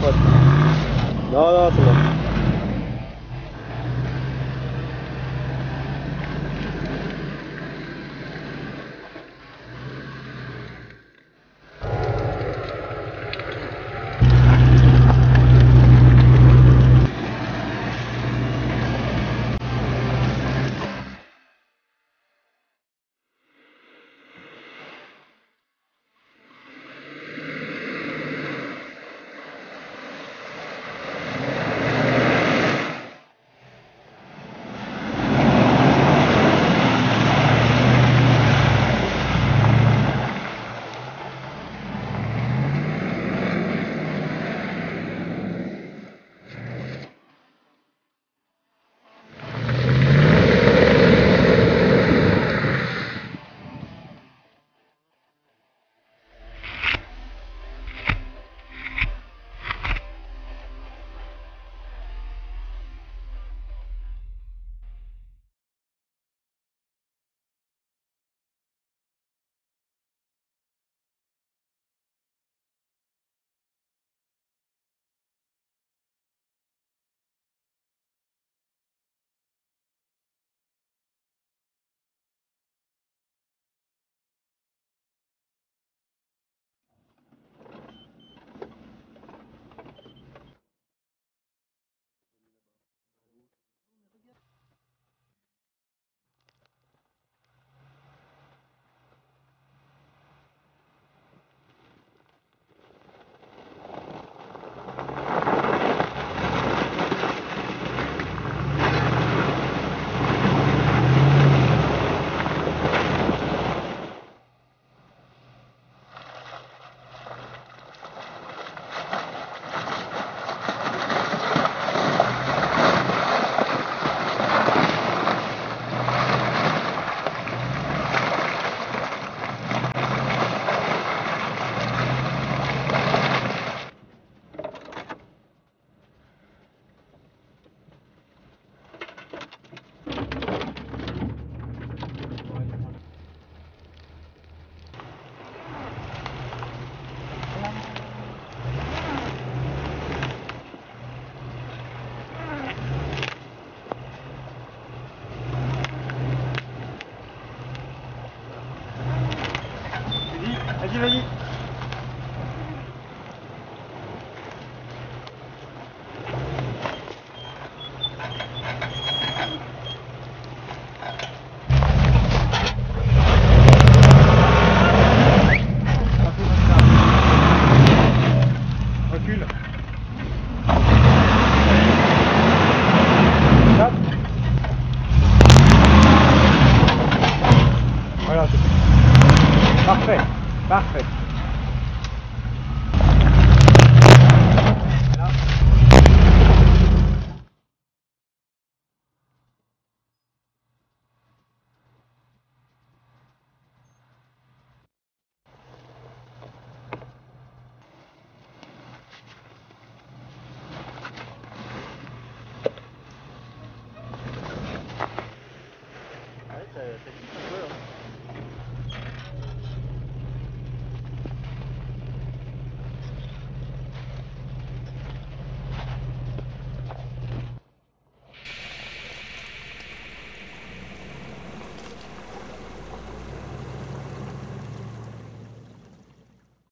我操然后呢怎么